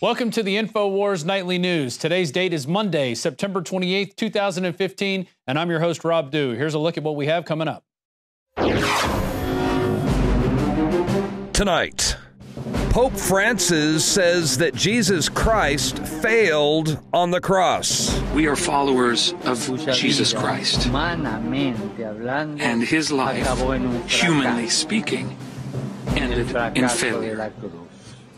Welcome to the InfoWars Nightly News. Today's date is Monday, September 28th, 2015, and I'm your host, Rob Dew. Here's a look at what we have coming up. Tonight, Pope Francis says that Jesus Christ failed on the cross. We are followers of Jesus Christ. And his life, humanly speaking, ended in failure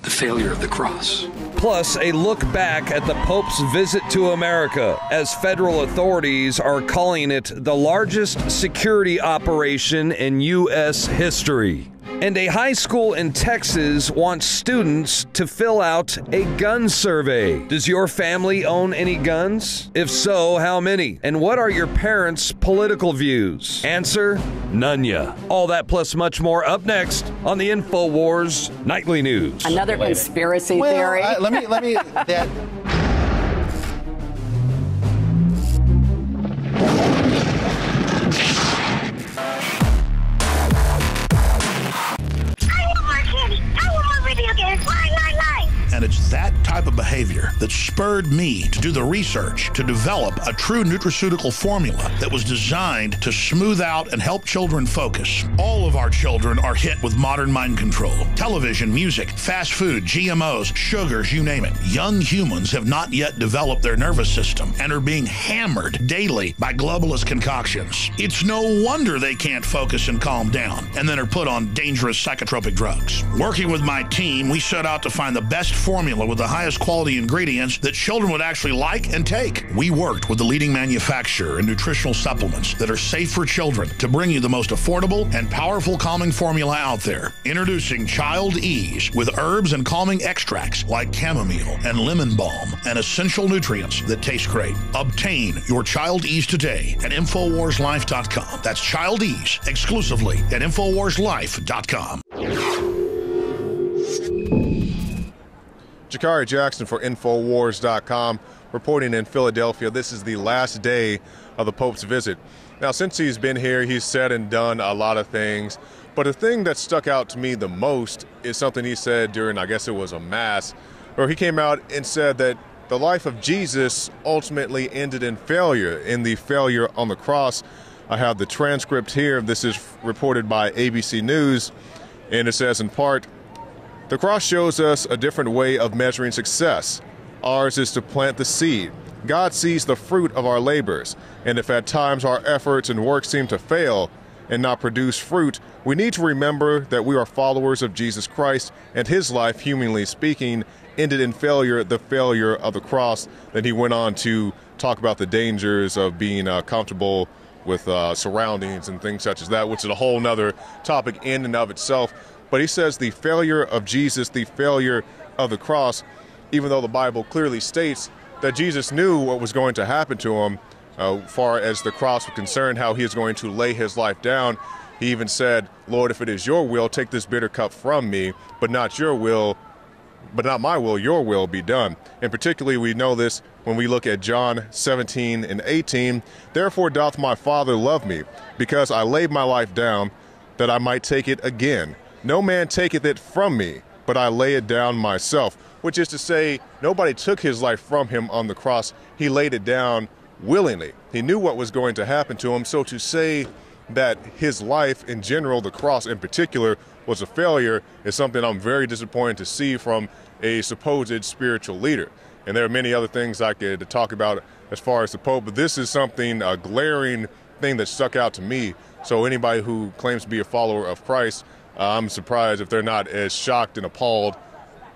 the failure of the cross. Plus, a look back at the Pope's visit to America, as federal authorities are calling it the largest security operation in U.S. history. And a high school in Texas wants students to fill out a gun survey. Does your family own any guns? If so, how many? And what are your parents' political views? Answer none ya. All that plus much more up next on the InfoWars Nightly News. Another conspiracy well, theory. I, let me, let me, that. And it's that type of behavior that spurred me to do the research to develop a true nutraceutical formula that was designed to smooth out and help children focus. All of our children are hit with modern mind control television, music, fast food, GMOs, sugars, you name it. Young humans have not yet developed their nervous system and are being hammered daily by globalist concoctions. It's no wonder they can't focus and calm down and then are put on dangerous psychotropic drugs. Working with my team, we set out to find the best formula with the highest quality ingredients that children would actually like and take. We worked with the leading manufacturer in nutritional supplements that are safe for children to bring you the most affordable and powerful calming formula out there. Introducing Child Ease with herbs and calming extracts like chamomile and lemon balm and essential nutrients that taste great. Obtain your Child Ease today at InfoWarsLife.com. That's Child Ease exclusively at InfoWarsLife.com. Jakari Jackson for Infowars.com reporting in Philadelphia. This is the last day of the Pope's visit. Now, since he's been here, he's said and done a lot of things. But the thing that stuck out to me the most is something he said during, I guess it was a mass, where he came out and said that the life of Jesus ultimately ended in failure, in the failure on the cross. I have the transcript here. This is reported by ABC News, and it says in part, the cross shows us a different way of measuring success. Ours is to plant the seed. God sees the fruit of our labors, and if at times our efforts and work seem to fail and not produce fruit, we need to remember that we are followers of Jesus Christ, and his life, humanly speaking, ended in failure, the failure of the cross. Then he went on to talk about the dangers of being uh, comfortable with uh, surroundings and things such as that, which is a whole nother topic in and of itself. But he says the failure of Jesus, the failure of the cross, even though the Bible clearly states that Jesus knew what was going to happen to him, uh, far as the cross was concerned, how he is going to lay his life down. He even said, Lord, if it is your will, take this bitter cup from me, but not your will, but not my will, your will be done. And particularly, we know this when we look at John 17 and 18. Therefore doth my Father love me, because I laid my life down, that I might take it again. No man taketh it from me, but I lay it down myself. Which is to say, nobody took his life from him on the cross. He laid it down willingly. He knew what was going to happen to him. So to say that his life in general, the cross in particular, was a failure is something I'm very disappointed to see from a supposed spiritual leader. And there are many other things I could talk about as far as the Pope, but this is something, a glaring thing that stuck out to me. So anybody who claims to be a follower of Christ, I'm surprised if they're not as shocked and appalled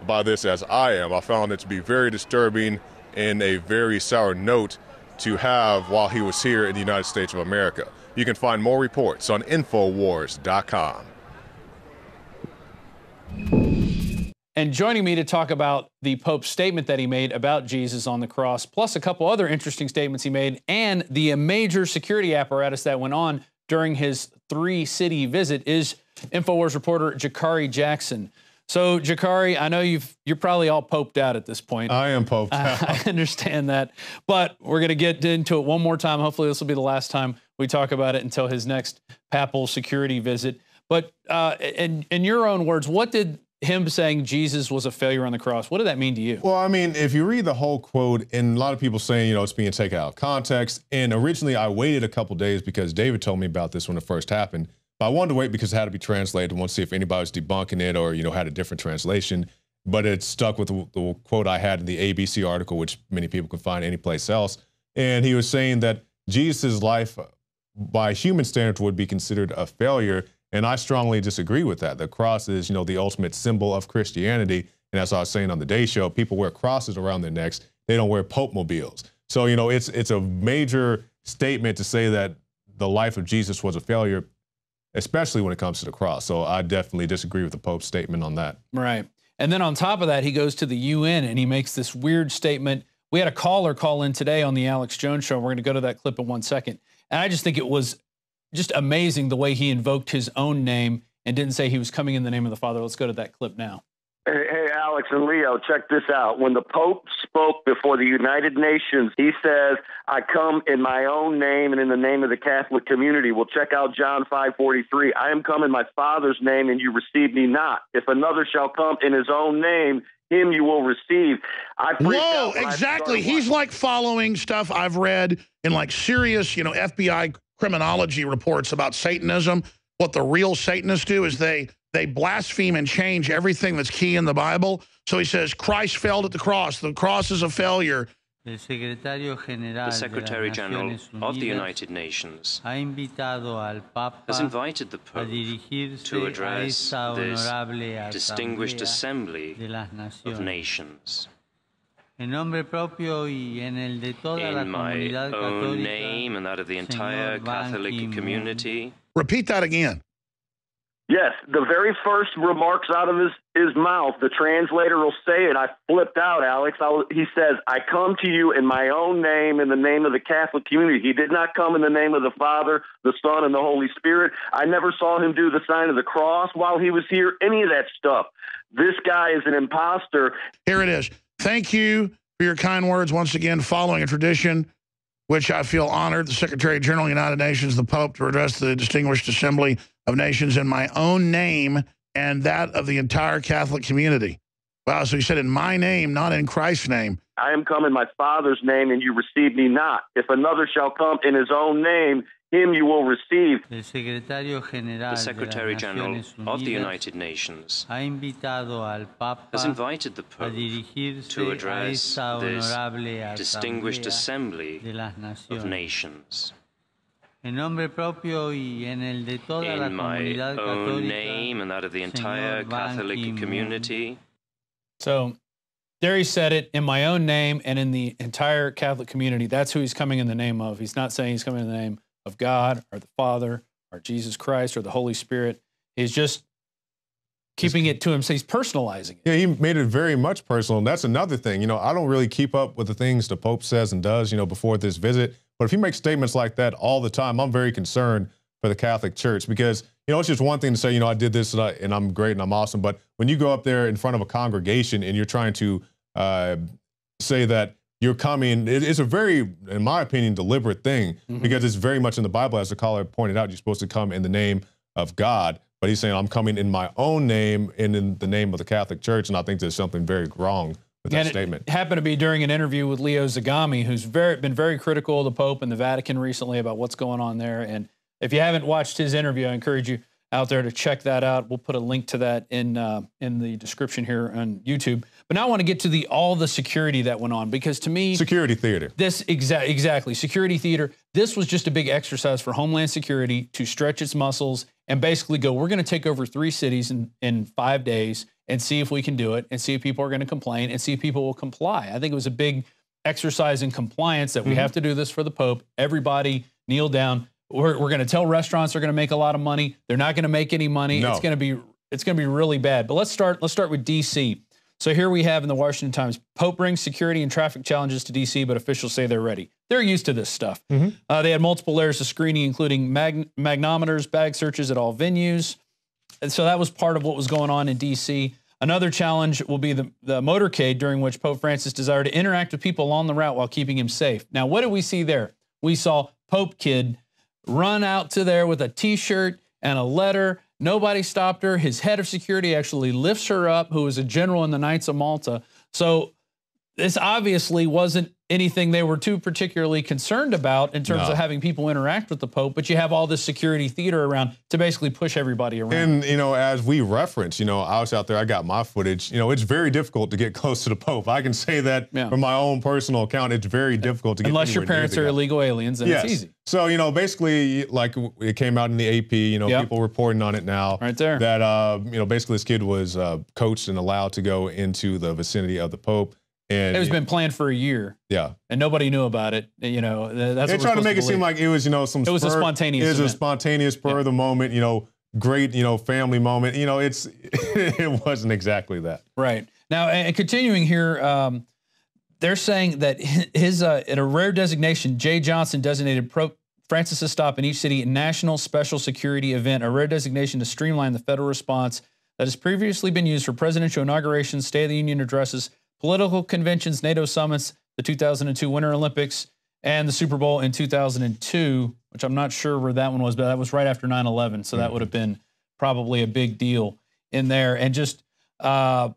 by this as I am. I found it to be very disturbing and a very sour note to have while he was here in the United States of America. You can find more reports on Infowars.com. And joining me to talk about the Pope's statement that he made about Jesus on the cross, plus a couple other interesting statements he made, and the major security apparatus that went on during his three city visit, is InfoWars reporter Jakari Jackson. So, Jakari, I know you've you're probably all poped out at this point. I am poped out. I, I understand that, but we're going to get into it one more time. Hopefully, this will be the last time we talk about it until his next papal security visit. But uh, in in your own words, what did him saying Jesus was a failure on the cross. What did that mean to you? Well, I mean, if you read the whole quote, and a lot of people saying, you know, it's being taken out of context. And originally, I waited a couple days because David told me about this when it first happened. But I wanted to wait because it had to be translated. I want to see if anybody was debunking it or, you know, had a different translation. But it stuck with the, the quote I had in the ABC article, which many people can find anyplace else. And he was saying that Jesus' life, by human standards, would be considered a failure and I strongly disagree with that. The cross is, you know, the ultimate symbol of Christianity. And as I was saying on the day show, people wear crosses around their necks. They don't wear Pope mobiles. So, you know, it's it's a major statement to say that the life of Jesus was a failure, especially when it comes to the cross. So I definitely disagree with the Pope's statement on that. Right. And then on top of that, he goes to the UN and he makes this weird statement. We had a caller call in today on the Alex Jones show. We're going to go to that clip in one second. And I just think it was just amazing the way he invoked his own name and didn't say he was coming in the name of the Father. Let's go to that clip now. Hey, hey, Alex and Leo, check this out. When the Pope spoke before the United Nations, he says, I come in my own name and in the name of the Catholic community. Well, check out John 5.43. I am come in my Father's name and you receive me not. If another shall come in his own name, him you will receive. I Whoa, exactly. He's like following stuff I've read in like serious, you know, FBI criminology reports about Satanism, what the real Satanists do is they they blaspheme and change everything that's key in the Bible. So he says Christ failed at the cross. The cross is a failure. The Secretary General of the United Nations has invited the Pope to address this distinguished assembly of nations. In nombre propio y en el de toda la comunidad católica, name and that of the entire Catholic community. Repeat that again. Yes, the very first remarks out of his, his mouth, the translator will say it. I flipped out, Alex. He says, I come to you in my own name, in the name of the Catholic community. He did not come in the name of the Father, the Son, and the Holy Spirit. I never saw him do the sign of the cross while he was here, any of that stuff. This guy is an impostor. Here it is. Thank you for your kind words once again, following a tradition which I feel honored, the Secretary General of the United Nations, the Pope, to address the distinguished assembly of nations in my own name and that of the entire Catholic community. Wow, so he said in my name, not in Christ's name. I am come in my Father's name, and you receive me not. If another shall come in his own name, him you will receive. The Secretary General of the United Nations has invited the Pope to address this distinguished assembly of nations. In my own name and that of the entire Catholic community. So there he said it in my own name and in the entire Catholic community. That's who he's coming in the name of. He's not saying he's coming in the name of God or the Father or Jesus Christ or the Holy Spirit. He's just keeping it to him. So he's personalizing it. Yeah, he made it very much personal. And that's another thing. You know, I don't really keep up with the things the Pope says and does, you know, before this visit. But if he makes statements like that all the time, I'm very concerned for the Catholic Church because, you know, it's just one thing to say, you know, I did this and, I, and I'm great and I'm awesome. But when you go up there in front of a congregation and you're trying to uh, say that you're coming. It's a very, in my opinion, deliberate thing mm-hmm. because it's very much in the Bible, as the caller pointed out. You're supposed to come in the name of God, but he's saying I'm coming in my own name and in the name of the Catholic Church, and I think there's something very wrong with that and statement. Happened to be during an interview with Leo Zagami, who's very been very critical of the Pope and the Vatican recently about what's going on there. And if you haven't watched his interview, I encourage you out there to check that out. We'll put a link to that in uh, in the description here on YouTube. But now I want to get to the all the security that went on because to me, security theater. This exact exactly security theater. This was just a big exercise for Homeland Security to stretch its muscles and basically go. We're going to take over three cities in in five days and see if we can do it and see if people are going to complain and see if people will comply. I think it was a big exercise in compliance that we mm-hmm. have to do this for the Pope. Everybody kneel down we're, we're going to tell restaurants they're going to make a lot of money. They're not going to make any money. No. It's going to be it's going to be really bad. But let's start let's start with DC. So here we have in the Washington Times, Pope brings security and traffic challenges to DC, but officials say they're ready. They're used to this stuff. Mm-hmm. Uh, they had multiple layers of screening, including mag- magnometers, bag searches at all venues. And so that was part of what was going on in DC. Another challenge will be the, the motorcade, during which Pope Francis desired to interact with people along the route while keeping him safe. Now, what did we see there? We saw Pope Kid run out to there with a T-shirt and a letter Nobody stopped her. His head of security actually lifts her up, who was a general in the Knights of Malta. So this obviously wasn't anything they were too particularly concerned about in terms no. of having people interact with the Pope, but you have all this security theater around to basically push everybody around. And, you know, as we reference, you know, I was out there, I got my footage. You know, it's very difficult to get close to the Pope. I can say that yeah. from my own personal account, it's very difficult to get Unless your parents are illegal aliens, then yes. it's easy. So, you know, basically, like it came out in the AP, you know, yep. people reporting on it now. Right there. That, uh, you know, basically this kid was uh, coached and allowed to go into the vicinity of the Pope. And it was been planned for a year. Yeah, and nobody knew about it. You know, that's they trying to make to it seem like it was, you know, some. It was spur, a spontaneous. It was event. a spontaneous spur yeah. of the moment. You know, great, you know, family moment. You know, it's it wasn't exactly that. Right now, and continuing here, um, they're saying that his uh, in a rare designation, Jeh Johnson designated Pro, Francis' stop in each city a national special security event, a rare designation to streamline the federal response that has previously been used for presidential inaugurations, State of the Union addresses political conventions, NATO summits, the 2002 Winter Olympics, and the Super Bowl in 2002, which I'm not sure where that one was, but that was right after 9 11. So that would have been probably a big deal in there. And just, uh,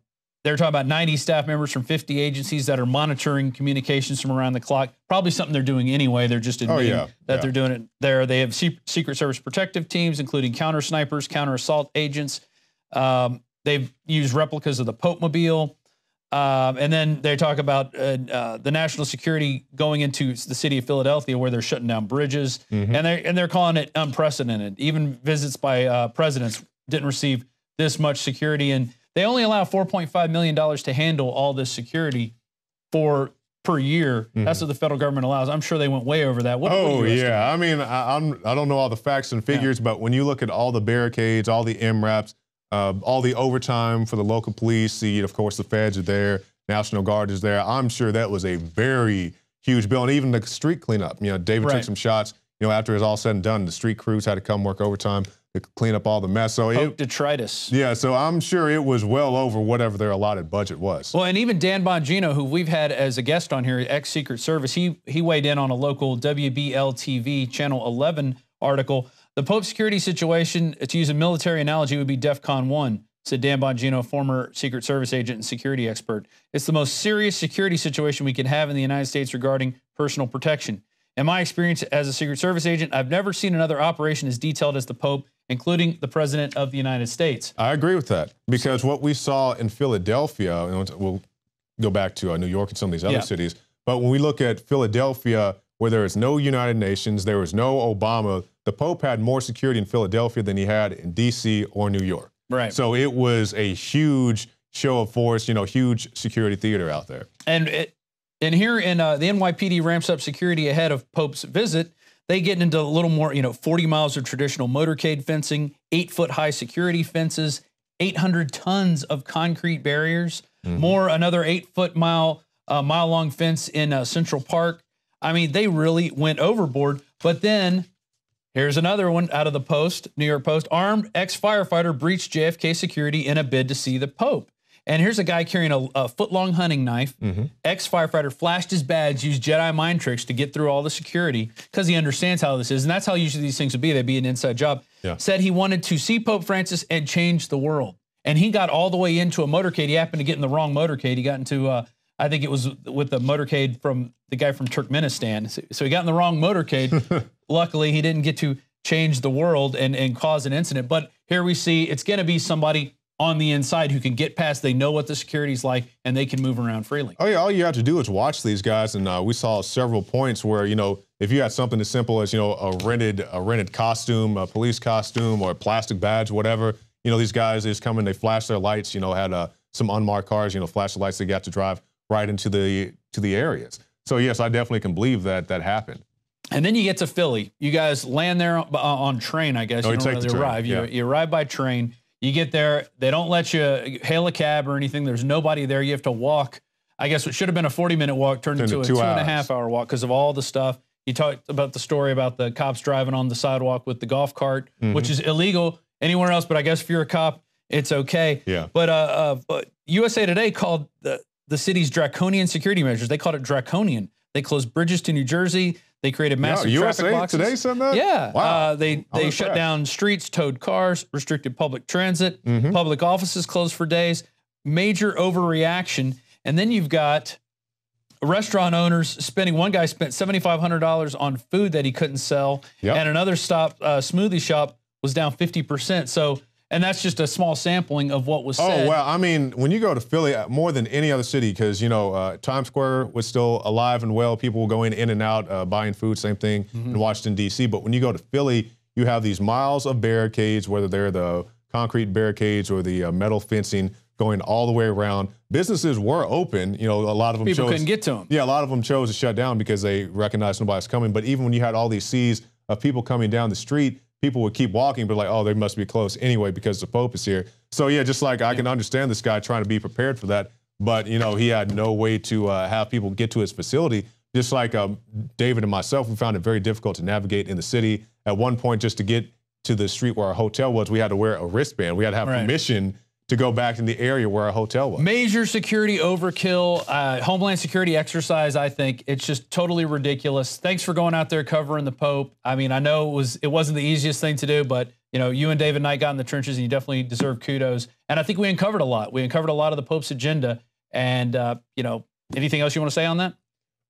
they're talking about 90 staff members from 50 agencies that are monitoring communications from around the clock. Probably something they're doing anyway. They're just admitting oh, yeah. that yeah. they're doing it there. They have Secret Service protective teams, including counter snipers, counter assault agents. Um, they've used replicas of the Pope Mobile. Um, and then they talk about uh, uh, the national security going into the city of Philadelphia, where they're shutting down bridges, mm-hmm. and they and they're calling it unprecedented. Even visits by uh, presidents didn't receive this much security, and they only allow 4.5 million dollars to handle all this security for per year. Mm-hmm. That's what the federal government allows. I'm sure they went way over that. What, oh what yeah, I mean I, I'm I don't know all the facts and figures, yeah. but when you look at all the barricades, all the MRAPs uh, all the overtime for the local police. The, of course, the feds are there. National Guard is there. I'm sure that was a very huge bill, and even the street cleanup. You know, David right. took some shots. You know, after it's all said and done, the street crews had to come work overtime to clean up all the mess. So Pope it, detritus. Yeah, so I'm sure it was well over whatever their allotted budget was. Well, and even Dan Bongino, who we've had as a guest on here, ex Secret Service, he he weighed in on a local WBAL TV Channel 11 article the Pope security situation, to use a military analogy, would be DEFCON 1, said Dan Bongino, former Secret Service agent and security expert. It's the most serious security situation we can have in the United States regarding personal protection. In my experience as a Secret Service agent, I've never seen another operation as detailed as the Pope, including the President of the United States. I agree with that because what we saw in Philadelphia, and we'll go back to uh, New York and some of these other yeah. cities, but when we look at Philadelphia, where there is no United Nations, there was no Obama, the Pope had more security in Philadelphia than he had in D.C. or New York. Right. So it was a huge show of force, you know, huge security theater out there. And it, and here in uh, the NYPD ramps up security ahead of Pope's visit. They get into a little more, you know, 40 miles of traditional motorcade fencing, eight foot high security fences, 800 tons of concrete barriers, mm-hmm. more another eight foot mile uh, mile long fence in uh, Central Park. I mean, they really went overboard. But then Here's another one out of the Post, New York Post. Armed ex firefighter breached JFK security in a bid to see the Pope. And here's a guy carrying a, a foot long hunting knife. Mm-hmm. Ex firefighter flashed his badge, used Jedi mind tricks to get through all the security because he understands how this is. And that's how usually these things would be. They'd be an inside job. Yeah. Said he wanted to see Pope Francis and change the world. And he got all the way into a motorcade. He happened to get in the wrong motorcade. He got into, uh, I think it was with the motorcade from the guy from Turkmenistan. So, so he got in the wrong motorcade. Luckily, he didn't get to change the world and, and cause an incident. But here we see it's going to be somebody on the inside who can get past. They know what the security's like, and they can move around freely. Oh yeah, all you have to do is watch these guys, and uh, we saw several points where you know if you had something as simple as you know a rented a rented costume, a police costume, or a plastic badge, whatever. You know these guys they just come in, they flash their lights. You know had uh, some unmarked cars, you know flash the lights. They got to drive right into the to the areas. So yes, I definitely can believe that that happened. And then you get to Philly. You guys land there on, on train, I guess. Oh, you don't really arrive. Yeah. You, you arrive by train. You get there. They don't let you hail a cab or anything. There's nobody there. You have to walk. I guess it should have been a 40 minute walk turned into, into a two hours. and a half hour walk because of all the stuff. You talked about the story about the cops driving on the sidewalk with the golf cart, mm-hmm. which is illegal anywhere else. But I guess if you're a cop, it's okay. Yeah. But uh, uh, but USA Today called the the city's draconian security measures. They called it draconian. They closed bridges to New Jersey. They created massive yeah, USA traffic boxes. Today said that. Yeah, wow. Uh, they they shut down streets, towed cars, restricted public transit, mm-hmm. public offices closed for days. Major overreaction, and then you've got restaurant owners spending. One guy spent seventy five hundred dollars on food that he couldn't sell, yep. and another stop uh, smoothie shop was down fifty percent. So and that's just a small sampling of what was oh, said. Oh well, I mean, when you go to Philly, uh, more than any other city, because you know uh, Times Square was still alive and well. People were going in and out, uh, buying food. Same thing mm-hmm. in Washington D.C. But when you go to Philly, you have these miles of barricades, whether they're the concrete barricades or the uh, metal fencing going all the way around. Businesses were open. You know, a lot of them people chose, couldn't get to them. Yeah, a lot of them chose to shut down because they recognized nobody's coming. But even when you had all these seas of people coming down the street people would keep walking, but like, oh, they must be close anyway because the Pope is here. So yeah, just like I can understand this guy trying to be prepared for that, but you know, he had no way to uh, have people get to his facility. Just like um, David and myself, we found it very difficult to navigate in the city. At one point, just to get to the street where our hotel was, we had to wear a wristband. We had to have right. permission to go back in the area where our hotel was. Major security overkill, uh, Homeland Security exercise. I think it's just totally ridiculous. Thanks for going out there covering the Pope. I mean, I know it was it wasn't the easiest thing to do, but you know, you and David Knight got in the trenches, and you definitely deserve kudos. And I think we uncovered a lot. We uncovered a lot of the Pope's agenda. And uh, you know, anything else you want to say on that?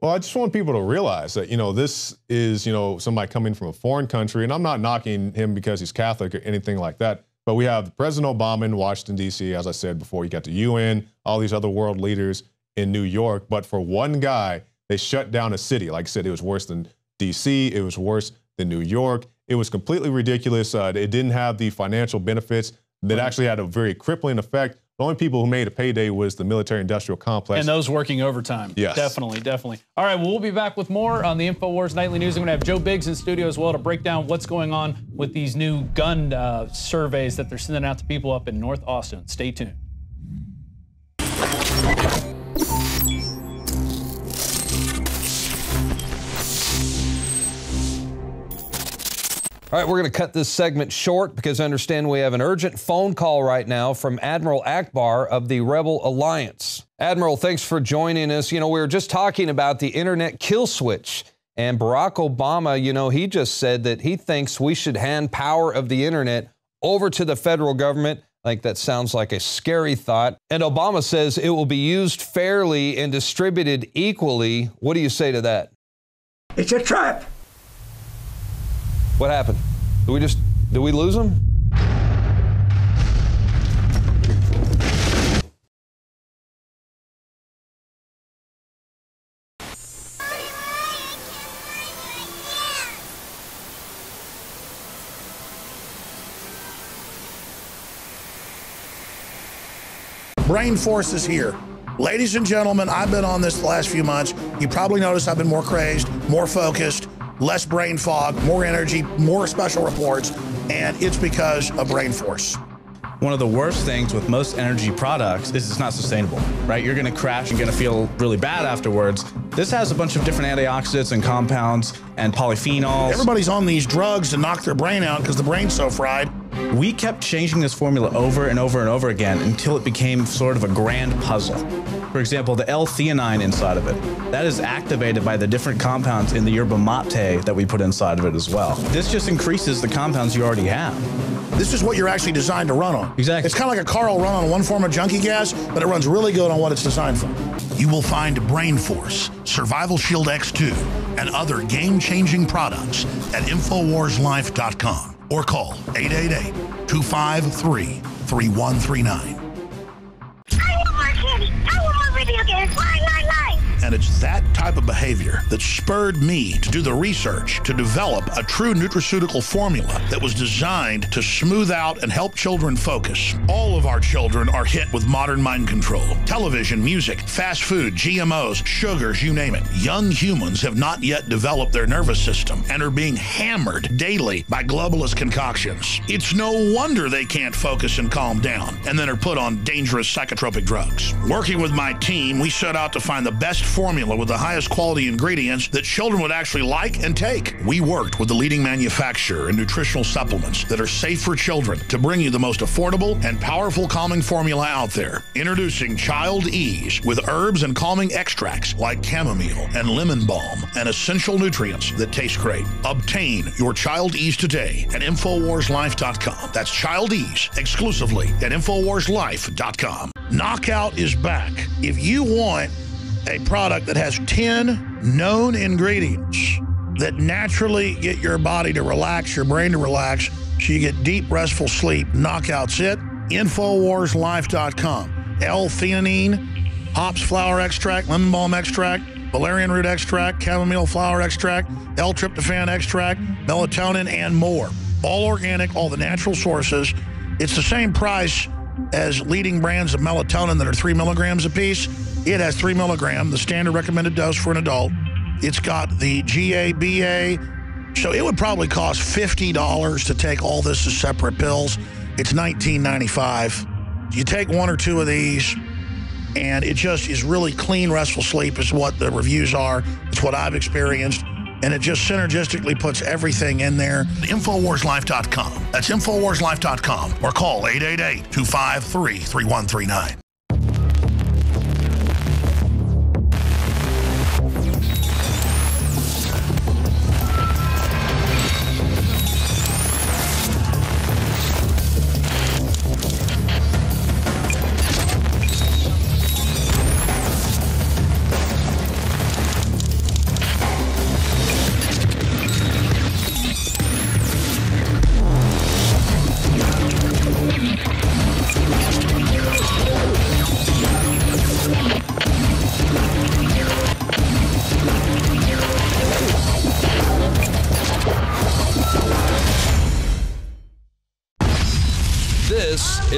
Well, I just want people to realize that, you know, this is, you know, somebody coming from a foreign country, and I'm not knocking him because he's Catholic or anything like that. But we have President Obama in Washington, D.C., as I said before. You got the UN, all these other world leaders in New York. But for one guy, they shut down a city. Like I said, it was worse than D.C., it was worse than New York. It was completely ridiculous. Uh, it didn't have the financial benefits that actually had a very crippling effect the only people who made a payday was the military industrial complex. And those working overtime. Yes. Definitely, definitely. All right, well, we'll be back with more on the InfoWars Nightly News. I'm going to have Joe Biggs in studio as well to break down what's going on with these new gun uh, surveys that they're sending out to people up in North Austin. Stay tuned. All right, we're going to cut this segment short because I understand we have an urgent phone call right now from Admiral Ackbar of the Rebel Alliance. Admiral, thanks for joining us. You know, we were just talking about the internet kill switch. And Barack Obama, you know, he just said that he thinks we should hand power of the internet over to the federal government. I think that sounds like a scary thought. And Obama says it will be used fairly and distributed equally. What do you say to that? It's a trap. What happened? Did we just did we lose him? Brain Force is here. Ladies and gentlemen, I've been on this the last few months. You probably noticed I've been more crazed, more focused, less brain fog, more energy, more special reports, and it's because of Brain Force. One of the worst things with most energy products is it's not sustainable, right? You're going to crash and going to feel really bad afterwards. This has a bunch of different antioxidants and compounds and polyphenols. Everybody's on these drugs to knock their brain out because the brain's so fried. We kept changing this formula over and over and over again until it became sort of a grand puzzle. For example, the L-theanine inside of it, that is activated by the different compounds in the yerba mate that we put inside of it as well. This just increases the compounds you already have. This is what you're actually designed to run on. Exactly. It's kind of like a car will run on one form of junkie gas, but it runs really good on what it's designed for. You will find Brain Force, Survival Shield X2, and other game-changing products at InfoWarsLife.com or call 888 253 3139. Why not? And it's that type of behavior that spurred me to do the research to develop a true nutraceutical formula that was designed to smooth out and help children focus. All of our children are hit with modern mind control. Television, music, fast food, GMOs, sugars, you name it. Young humans have not yet developed their nervous system and are being hammered daily by globalist concoctions. It's no wonder they can't focus and calm down and then are put on dangerous psychotropic drugs. Working with my team, we set out to find the best formula with the highest quality ingredients that children would actually like and take. We worked with the leading manufacturer in nutritional supplements that are safe for children to bring you the most affordable and powerful calming formula out there. Introducing Child Ease with herbs and calming extracts like chamomile and lemon balm and essential nutrients that taste great. Obtain your Child Ease today at InfoWarsLife.com. That's Child Ease exclusively at InfoWarsLife.com. Knockout is back. If you want a product that has 10 known ingredients that naturally get your body to relax, your brain to relax, so you get deep, restful sleep, Knockout's it. InfoWarsLife.com. L-theanine, hops flower extract, lemon balm extract, valerian root extract, chamomile flower extract, L-tryptophan extract, melatonin, and more. All organic, all the natural sources. It's the same price as leading brands of melatonin that are three milligrams a piece. It has three milligram, the standard recommended dose for an adult. It's got the GABA. So it would probably cost $50 to take all this as separate pills. It's $19.95. You take one or two of these, and it just is really clean, restful sleep is what the reviews are. It's what I've experienced. And it just synergistically puts everything in there. Infowarslife.com. That's Infowarslife.com or call 888 253 3139.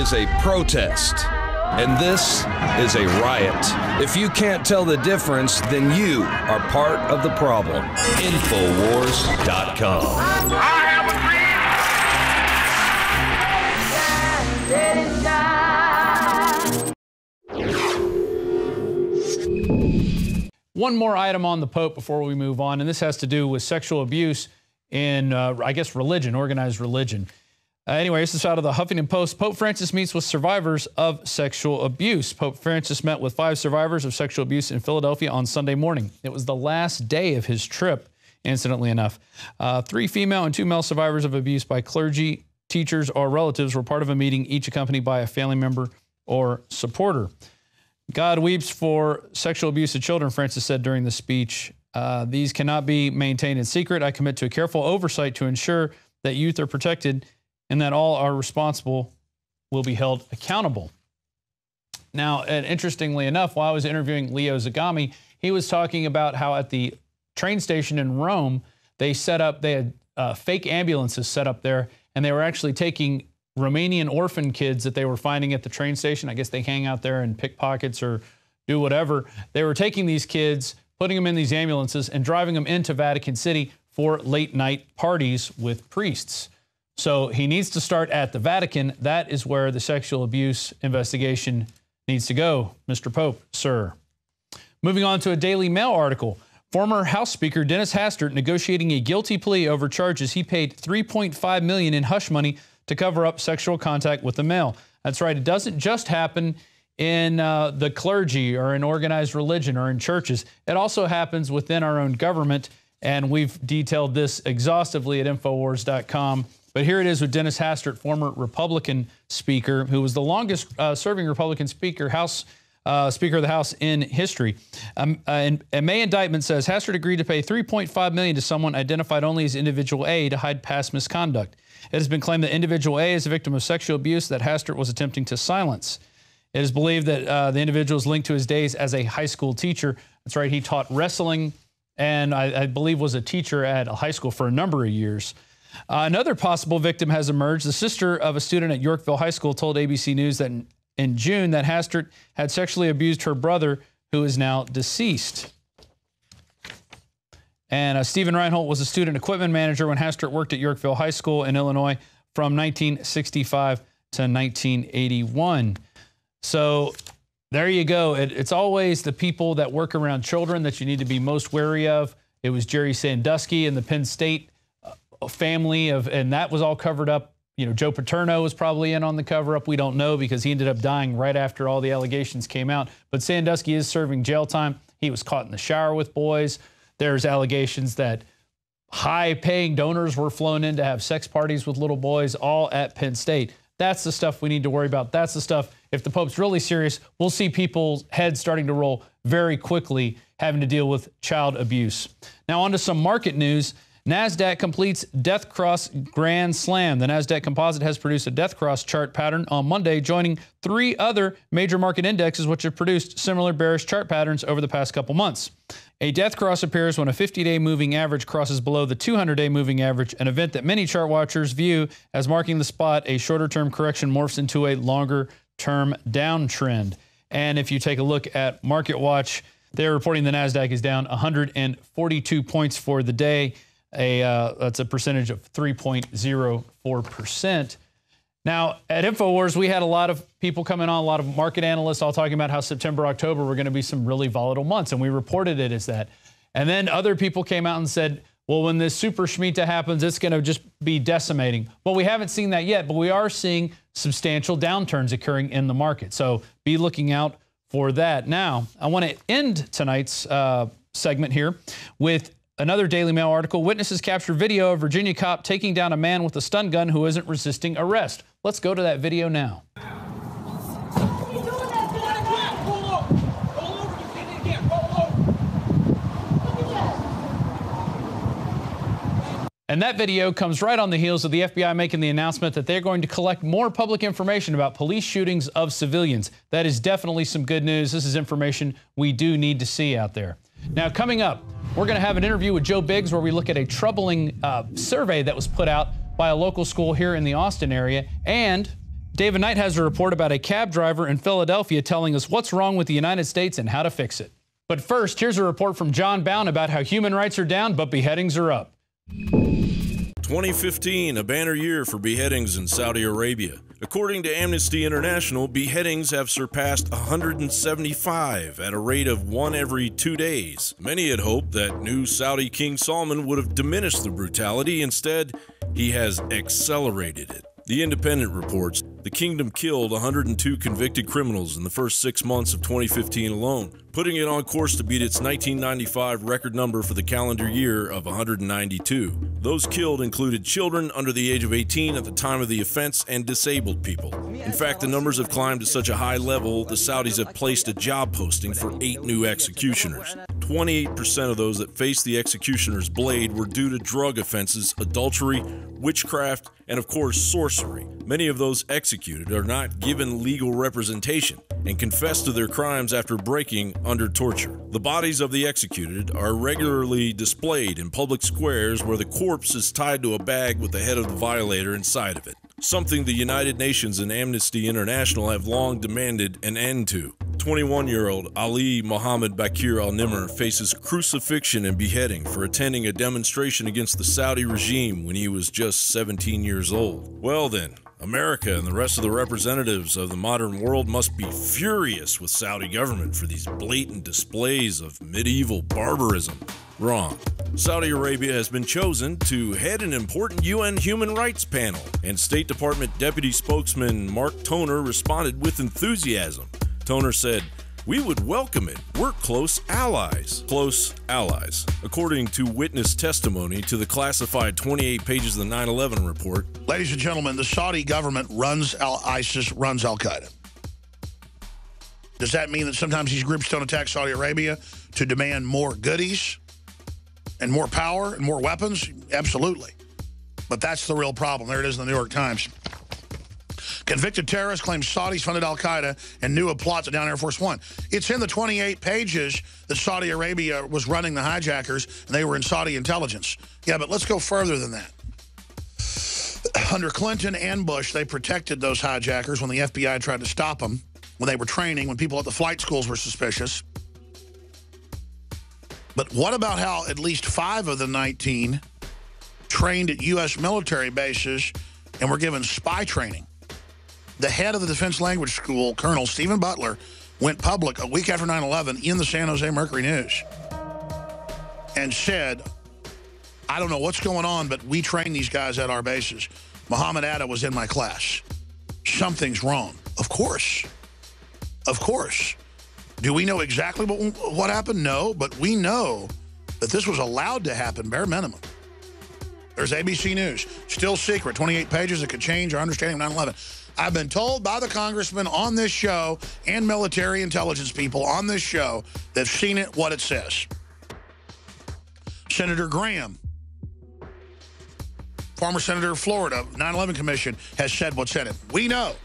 Is a protest. And this is a riot. If you can't tell the difference, then you are part of the problem. Infowars.com. One more item on the Pope before we move on, and this has to do with sexual abuse in, uh, I guess, religion, organized religion. Uh, anyway, this is out of the Huffington Post. Pope Francis meets with survivors of sexual abuse. Pope Francis met with five survivors of sexual abuse in Philadelphia on Sunday morning. It was the last day of his trip, incidentally enough. Uh, three female and two male survivors of abuse by clergy, teachers, or relatives were part of a meeting, each accompanied by a family member or supporter. God weeps for sexual abuse of children, Francis said during the speech. Uh, these cannot be maintained in secret. I commit to a careful oversight to ensure that youth are protected and that all are responsible will be held accountable. Now, and interestingly enough, while I was interviewing Leo Zagami, he was talking about how at the train station in Rome, they set up, they had uh, fake ambulances set up there, and they were actually taking Romanian orphan kids that they were finding at the train station. I guess they hang out there and pickpockets or do whatever. They were taking these kids, putting them in these ambulances, and driving them into Vatican City for late night parties with priests. So he needs to start at the Vatican. That is where the sexual abuse investigation needs to go, Mr. Pope, sir. Moving on to a Daily Mail article. Former House Speaker Dennis Hastert negotiating a guilty plea over charges he paid 3.5 million in hush money to cover up sexual contact with the male. That's right. It doesn't just happen in uh, the clergy or in organized religion or in churches. It also happens within our own government, and we've detailed this exhaustively at Infowars.com. But here it is with Dennis Hastert, former Republican Speaker, who was the longest uh, serving Republican Speaker, House uh, Speaker of the House in history. Um, uh, and a May indictment says Hastert agreed to pay 3.5 million to someone identified only as individual A to hide past misconduct. It has been claimed that individual A is a victim of sexual abuse that Hastert was attempting to silence. It is believed that uh, the individual is linked to his days as a high school teacher. That's right, he taught wrestling and I, I believe was a teacher at a high school for a number of years. Uh, another possible victim has emerged. The sister of a student at Yorkville High School told ABC News that in, in June that Hastert had sexually abused her brother, who is now deceased. And uh, Stephen Reinhold was a student equipment manager when Hastert worked at Yorkville High School in Illinois from 1965 to 1981. So there you go. It, it's always the people that work around children that you need to be most wary of. It was Jerry Sandusky and the Penn State family of, and that was all covered up. You know, Joe Paterno was probably in on the cover up. We don't know because he ended up dying right after all the allegations came out. But Sandusky is serving jail time. He was caught in the shower with boys. There's allegations that high paying donors were flown in to have sex parties with little boys, all at Penn State. That's the stuff we need to worry about. That's the stuff, if the Pope's really serious, we'll see people's heads starting to roll very quickly having to deal with child abuse. Now, on to some market news. NASDAQ completes Death Cross Grand Slam. The NASDAQ composite has produced a Death Cross chart pattern on Monday, joining three other major market indexes which have produced similar bearish chart patterns over the past couple months. A death cross appears when a 50 day moving average crosses below the 200 day moving average, an event that many chart watchers view as marking the spot a shorter term correction morphs into a longer term downtrend. And if you take a look at Market Watch, they're reporting the NASDAQ is down 142 points for the day a uh, that's a percentage of 3.04 percent. Now, at InfoWars, we had a lot of people coming on, a lot of market analysts all talking about how September, October were going to be some really volatile months, and we reported it as that. And then other people came out and said, well, when this super Shemitah happens, it's going to just be decimating. Well, we haven't seen that yet, but we are seeing substantial downturns occurring in the market. So be looking out for that. Now, I want to end tonight's uh, segment here with Another Daily Mail article witnesses capture video of Virginia cop taking down a man with a stun gun who isn't resisting arrest. Let's go to that video now. And that video comes right on the heels of the FBI making the announcement that they're going to collect more public information about police shootings of civilians. That is definitely some good news. This is information we do need to see out there. Now, coming up, we're going to have an interview with Joe Biggs where we look at a troubling uh, survey that was put out by a local school here in the Austin area. And David Knight has a report about a cab driver in Philadelphia telling us what's wrong with the United States and how to fix it. But first, here's a report from John Bowne about how human rights are down, but beheadings are up. 2015, a banner year for beheadings in Saudi Arabia. According to Amnesty International, beheadings have surpassed 175 at a rate of one every two days. Many had hoped that new Saudi King Salman would have diminished the brutality. Instead, he has accelerated it. The Independent reports the kingdom killed 102 convicted criminals in the first six months of 2015 alone, putting it on course to beat its 1995 record number for the calendar year of 192. Those killed included children under the age of 18 at the time of the offense and disabled people. In fact, the numbers have climbed to such a high level, the Saudis have placed a job posting for eight new executioners. 28% of those that faced the executioner's blade were due to drug offenses, adultery, witchcraft, and of course, sorcery. Many of those executed are not given legal representation and confess to their crimes after breaking under torture. The bodies of the executed are regularly displayed in public squares where the corpse is tied to a bag with the head of the violator inside of it something the United Nations and Amnesty International have long demanded an end to. 21 year old Ali Mohammed Bakir al Nimr faces crucifixion and beheading for attending a demonstration against the Saudi regime when he was just 17 years old. Well, then, America and the rest of the representatives of the modern world must be furious with Saudi government for these blatant displays of medieval barbarism. Wrong. Saudi Arabia has been chosen to head an important UN human rights panel, and State Department Deputy Spokesman Mark Toner responded with enthusiasm. Toner said, we would welcome it. We're close allies. Close allies. According to witness testimony to the classified 28 pages of the 9 11 report. Ladies and gentlemen, the Saudi government runs Al ISIS, runs Al Qaeda. Does that mean that sometimes these groups don't attack Saudi Arabia to demand more goodies and more power and more weapons? Absolutely. But that's the real problem. There it is in the New York Times. Convicted terrorist claims Saudis funded al-Qaeda and knew of plots at Down Air Force One. It's in the 28 pages that Saudi Arabia was running the hijackers, and they were in Saudi intelligence. Yeah, but let's go further than that. Under Clinton and Bush, they protected those hijackers when the FBI tried to stop them, when they were training, when people at the flight schools were suspicious. But what about how at least five of the 19 trained at U.S. military bases and were given spy training? The head of the Defense Language School, Colonel Stephen Butler, went public a week after 9 11 in the San Jose Mercury News and said, I don't know what's going on, but we train these guys at our bases. Muhammad Atta was in my class. Something's wrong. Of course. Of course. Do we know exactly what, what happened? No, but we know that this was allowed to happen, bare minimum. There's ABC News. Still secret, 28 pages that could change our understanding of 9 11. I've been told by the congressman on this show and military intelligence people on this show that have seen it, what it says. Senator Graham, former senator of Florida, 9-11 Commission, has said what's in it. We know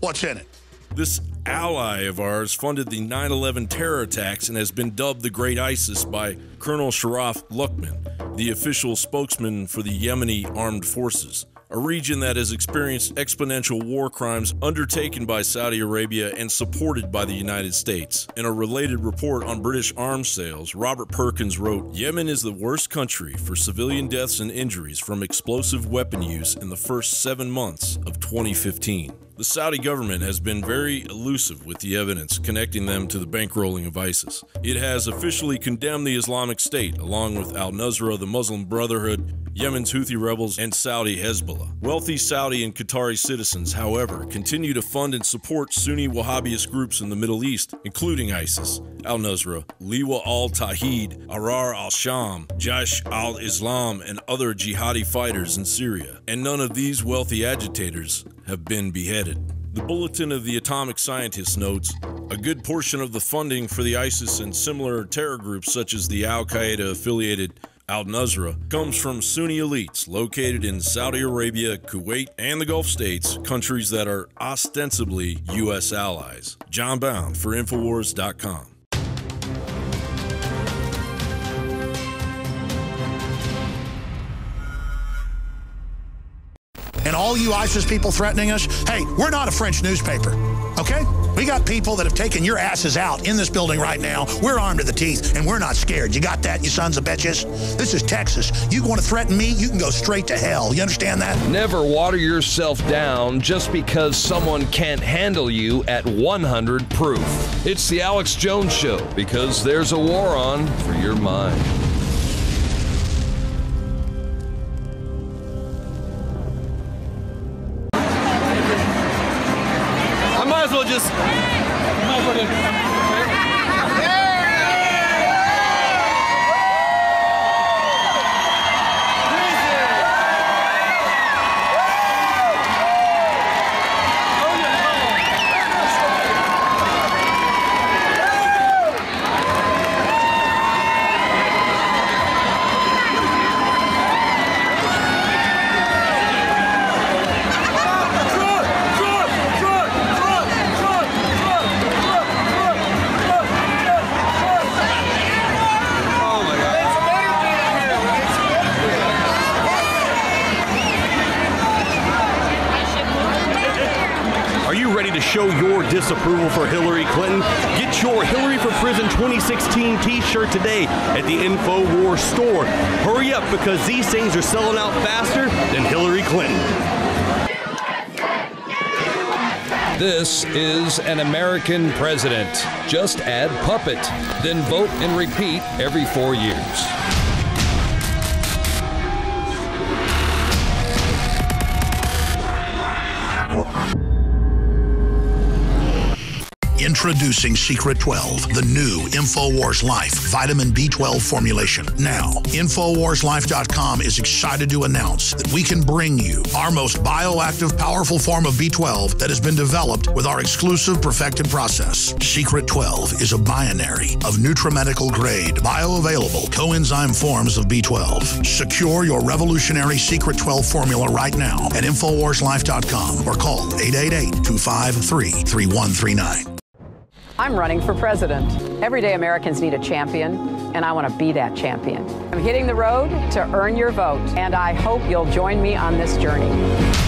what's in it. This ally of ours funded the 9 11 terror attacks and has been dubbed the Great ISIS by Colonel Sharaf Luqman, the official spokesman for the Yemeni armed forces a region that has experienced exponential war crimes undertaken by Saudi Arabia and supported by the United States. In a related report on British arms sales, Robert Perkins wrote Yemen is the worst country for civilian deaths and injuries from explosive weapon use in the first seven months of 2015. The Saudi government has been very elusive with the evidence connecting them to the bankrolling of ISIS. It has officially condemned the Islamic State, along with al Nusra, the Muslim Brotherhood, Yemen's Houthi rebels, and Saudi Hezbollah. Wealthy Saudi and Qatari citizens, however, continue to fund and support Sunni Wahhabist groups in the Middle East, including ISIS, al Nusra, Liwa al Tawhid, Ahrar al Sham, Jaish al Islam, and other jihadi fighters in Syria. And none of these wealthy agitators have been beheaded. The Bulletin of the Atomic Scientists notes a good portion of the funding for the ISIS and similar terror groups, such as the Al Qaeda affiliated Al Nusra, comes from Sunni elites located in Saudi Arabia, Kuwait, and the Gulf states, countries that are ostensibly U.S. allies. John Bowne for Infowars.com. And all you ISIS people threatening us, hey, we're not a French newspaper, okay? We got people that have taken your asses out in this building right now. We're armed to the teeth, and we're not scared. You got that, you sons of bitches? This is Texas. You want to threaten me, you can go straight to hell. You understand that? Never water yourself down just because someone can't handle you at 100 proof. It's the Alex Jones Show because there's a war on for your mind. 2016 t-shirt today at the InfoWars store. Hurry up because these things are selling out faster than Hillary Clinton. This is an American president. Just add puppet, then vote and repeat every four years. Introducing Secret 12, the new InfoWars Life vitamin B12 formulation. Now, InfoWarsLife.com is excited to announce that we can bring you our most bioactive, powerful form of B12 that has been developed with our exclusive perfected process. Secret 12 is a binary of nutramedical grade, bioavailable coenzyme forms of B12. Secure your revolutionary Secret 12 formula right now at InfoWarsLife.com or call 888 253 3139. I'm running for president. Everyday Americans need a champion, and I want to be that champion. I'm hitting the road to earn your vote, and I hope you'll join me on this journey.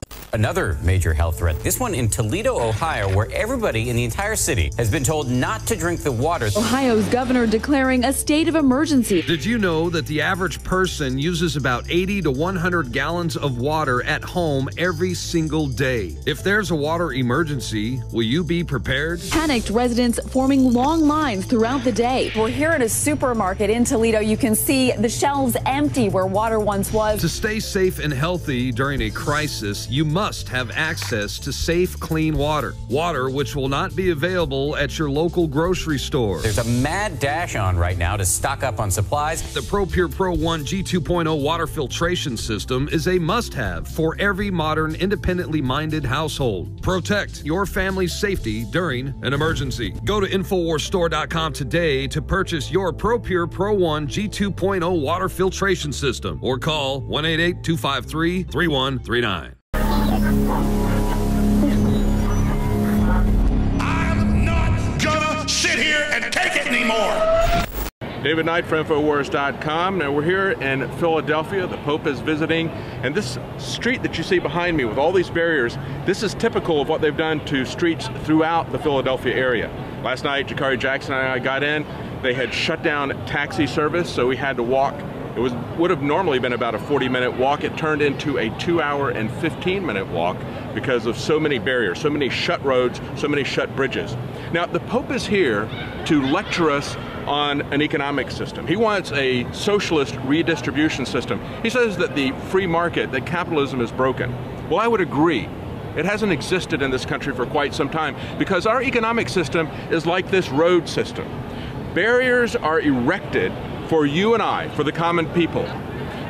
Another major health threat, this one in Toledo, Ohio, where everybody in the entire city has been told not to drink the water. Ohio's governor declaring a state of emergency. Did you know that the average person uses about 80 to 100 gallons of water at home every single day? If there's a water emergency, will you be prepared? Panicked residents forming long lines throughout the day. We're here at a supermarket in Toledo. You can see the shelves empty where water once was. To stay safe and healthy during a crisis, you must have access to safe, clean water. Water which will not be available at your local grocery store. There's a mad dash on right now to stock up on supplies. The ProPure Pro 1 G2.0 water filtration system is a must have for every modern, independently minded household. Protect your family's safety during an emergency. Go to InfoWarsStore.com today to purchase your ProPure Pro 1 G2.0 water filtration system or call 188 253 3139. I'm not gonna sit here and take it anymore. David Knight from Infowars.com. Now we're here in Philadelphia. The Pope is visiting. And this street that you see behind me with all these barriers, this is typical of what they've done to streets throughout the Philadelphia area. Last night, Jakari Jackson and I got in. They had shut down taxi service, so we had to walk. It was would have normally been about a 40 minute walk. It turned into a two hour and 15 minute walk because of so many barriers, so many shut roads, so many shut bridges. Now, the Pope is here to lecture us on an economic system. He wants a socialist redistribution system. He says that the free market, that capitalism is broken. Well, I would agree. It hasn't existed in this country for quite some time because our economic system is like this road system. Barriers are erected for you and I, for the common people.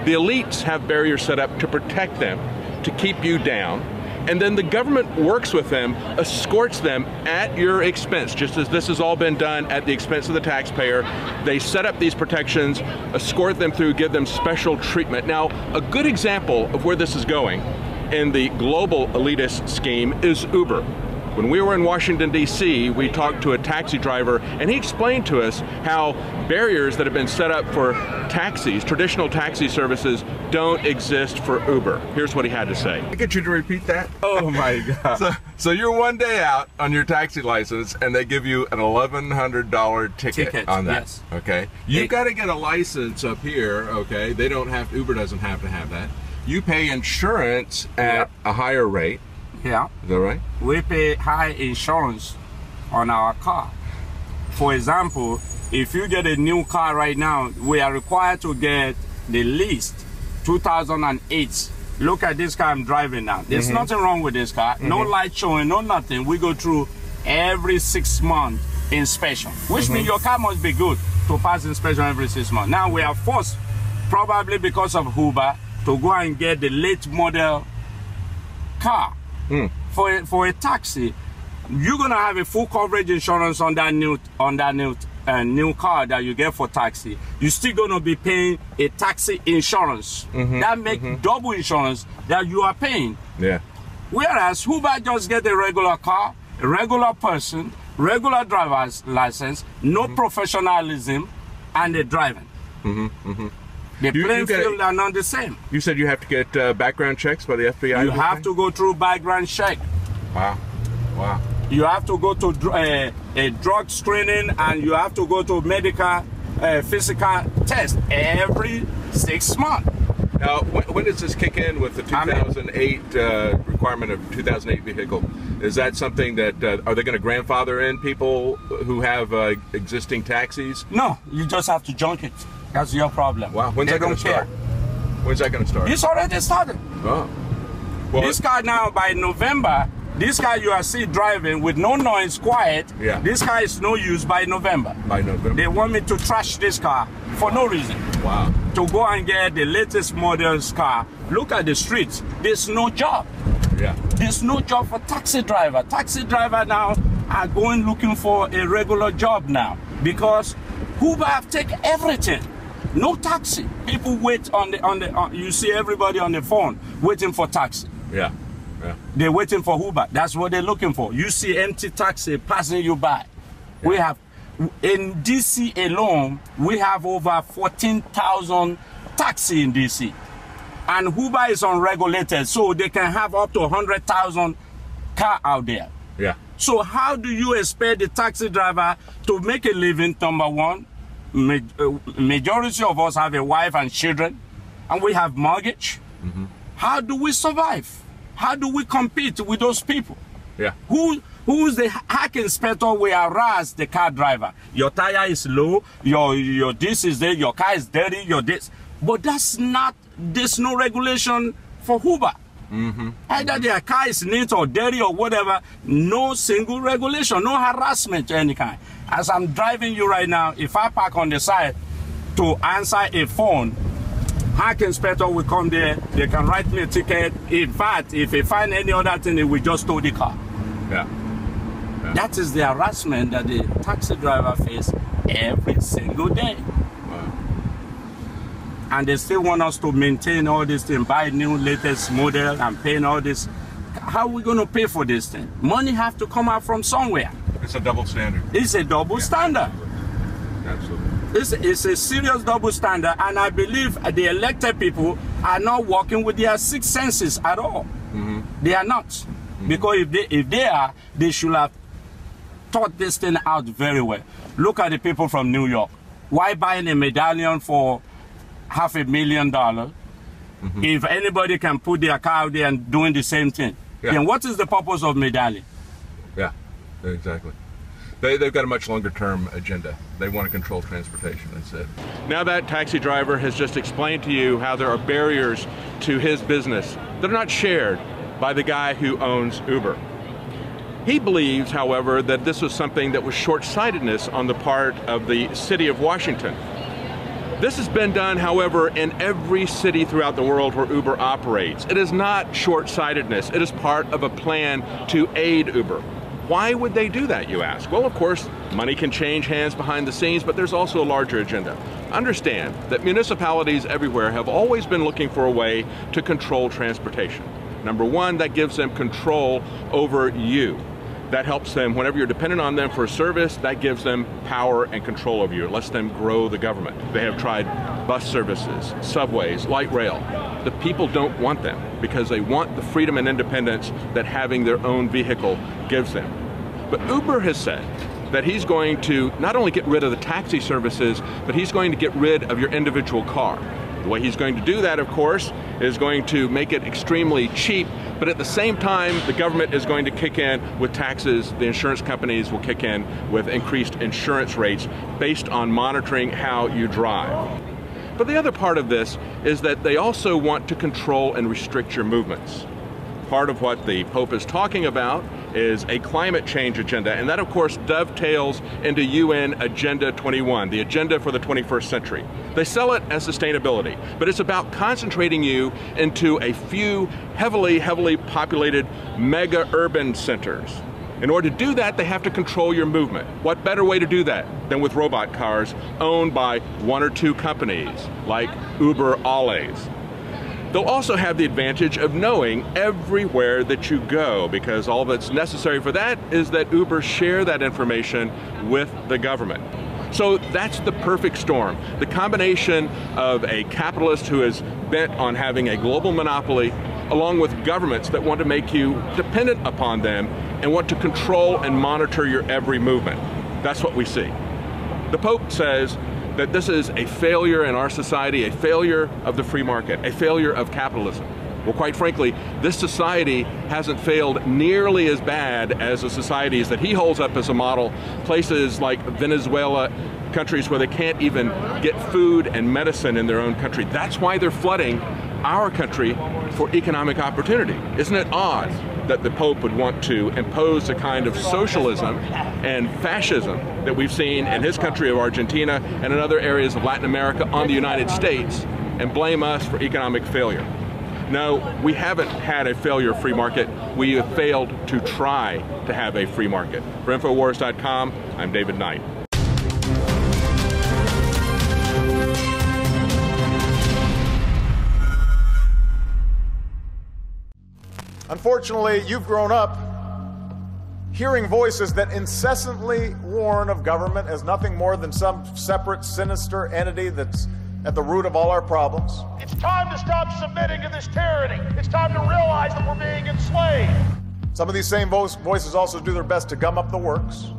The elites have barriers set up to protect them, to keep you down, and then the government works with them, escorts them at your expense, just as this has all been done at the expense of the taxpayer. They set up these protections, escort them through, give them special treatment. Now, a good example of where this is going in the global elitist scheme is Uber. When we were in Washington, D.C., we talked to a taxi driver, and he explained to us how barriers that have been set up for taxis, traditional taxi services, don't exist for Uber. Here's what he had to say. I get you to repeat that? Oh my God. So, so you're one day out on your taxi license, and they give you an $1,100 ticket, Ticket, on that. yes. Okay. You've got to get a license up here. Okay. They don't have. Uber doesn't have to have that. You pay insurance at a higher rate. Yeah. Is that right? We pay high insurance on our car. For example, if you get a new car right now, we are required to get the least 2008. Look at this car I'm driving now. There's Mhm. nothing wrong with this car. No Mhm. light showing, no nothing. We go through every six month inspection, which Mhm. means your car must be good to pass inspection every six months. Now we are forced, probably because of Uber, to go and get the late model car Mm. for a, for a taxi. You're gonna have a full coverage insurance on that new on that new uh, new car that you get for taxi. You're still gonna be paying a taxi insurance Mhm, that make mm-hmm. double insurance that you are paying. Yeah. Whereas Uber just get a regular car, a regular person, regular driver's license, no mm-hmm. professionalism, and the driving. Mm-hmm, The You- playing field are not the same. You said you have to get uh, background checks by the FBI. You have to go through background check. Wow. Wow. You have to go to uh, a drug screening and you have to go to medical uh, physical test every six months. Now, when, when, does this kick in with the 2008 uh, requirement of 2008 vehicle? Is that something that uh, are they going to grandfather in people who have uh, existing taxis? No, you just have to junk it. That's your problem. Wow, when's they that going to start? When's that going to start? It's already started. Oh. Well, this car now by November, this car you are see driving with no noise, quiet. Yeah. This car is no use by November. By November. They want me to trash this car for no reason. Wow. To go and get the latest models car. Look at the streets. There's no job. Yeah. There's no job for taxi driver. Taxi driver now are going looking for a regular job now because Uber have taken everything. No taxi. People wait on the on the. On, you see everybody on the phone waiting for taxi. Yeah. Yeah. They're waiting for Uber. That's what they're looking for. You see empty taxi passing you by. Yeah. We have in DC alone, we have over 14,000 taxi in DC. And Uber is unregulated, so they can have up to 100,000 car out there. Yeah. So how do you expect the taxi driver to make a living, number one? Ma majority of us have a wife and children, and we have mortgage. Mm -hmm. How do we survive? How do we compete with those people? Yeah. Who who's the hack inspector will harass the car driver? Your tire is low, your your this is there, your car is dirty, your this. But that's not there's no regulation for Uber. Mm -hmm. Either their car is neat or dirty or whatever, no single regulation, no harassment of any kind. As I'm driving you right now, if I park on the side to answer a phone, hack inspector will come there, they can write me a ticket. In fact, if they find any other thing, they will just tow the car. Yeah. yeah. That is the harassment that the taxi driver face every single day. Wow. And they still want us to maintain all this thing, buy new latest model and paying all this. How are we going to pay for this thing? Money have to come out from somewhere. It's a double standard. It's a double yeah. standard. Absolutely. It's, it's a serious double standard, and I believe the elected people are not working with their six senses at all. Mm -hmm. They are not. Mm -hmm. Because if they, if they are, they should have thought this thing out very well. Look at the people from New York. Why buying a medallion for half a million dollars mm -hmm. if anybody can put their car there and doing the same thing? Yeah. Then what is the purpose of medallion? Yeah, exactly. They, they've got a much longer term agenda. They want to control transportation, that's it. Now that taxi driver has just explained to you how there are barriers to his business that are not shared by the guy who owns Uber. He believes, however, that this was something that was short-sightedness on the part of the city of Washington. This has been done, however, in every city throughout the world where Uber operates. It is not short-sightedness. It is part of a plan to aid Uber. Why would they do that, you ask? Well, of course, money can change hands behind the scenes, but there's also a larger agenda. Understand that municipalities everywhere have always been looking for a way to control transportation. Number one, that gives them control over you. That helps them, whenever you're dependent on them for a service, that gives them power and control over you. It lets them grow the government. They have tried bus services, subways, light rail. The people don't want them because they want the freedom and independence that having their own vehicle gives them. But Uber has said that he's going to not only get rid of the taxi services, but he's going to get rid of your individual car. The way he's going to do that, of course, is going to make it extremely cheap, but at the same time, the government is going to kick in with taxes. The insurance companies will kick in with increased insurance rates based on monitoring how you drive. But the other part of this is that they also want to control and restrict your movements. Part of what the Pope is talking about is a climate change agenda, and that of course dovetails into UN Agenda 21, the agenda for the 21st century. They sell it as sustainability, but it's about concentrating you into a few heavily, heavily populated mega urban centers. In order to do that, they have to control your movement. What better way to do that than with robot cars owned by one or two companies like Uber Alles? They'll also have the advantage of knowing everywhere that you go because all that's necessary for that is that Uber share that information with the government. So that's the perfect storm. The combination of a capitalist who is bent on having a global monopoly along with governments that want to make you dependent upon them and want to control and monitor your every movement. That's what we see. The Pope says that this is a failure in our society, a failure of the free market, a failure of capitalism. Well, quite frankly, this society hasn't failed nearly as bad as the societies that he holds up as a model, places like Venezuela, countries where they can't even get food and medicine in their own country. That's why they're flooding our country for economic opportunity. Isn't it odd that the Pope would want to impose a kind of socialism and fascism that we've seen in his country of Argentina and in other areas of Latin America on the United States and blame us for economic failure? No, we haven't had a failure free market. We have failed to try to have a free market. For Infowars.com, I'm David Knight. Unfortunately, you've grown up hearing voices that incessantly warn of government as nothing more than some separate, sinister entity that's at the root of all our problems. It's time to stop submitting to this tyranny. It's time to realize that we're being enslaved. Some of these same voices also do their best to gum up the works.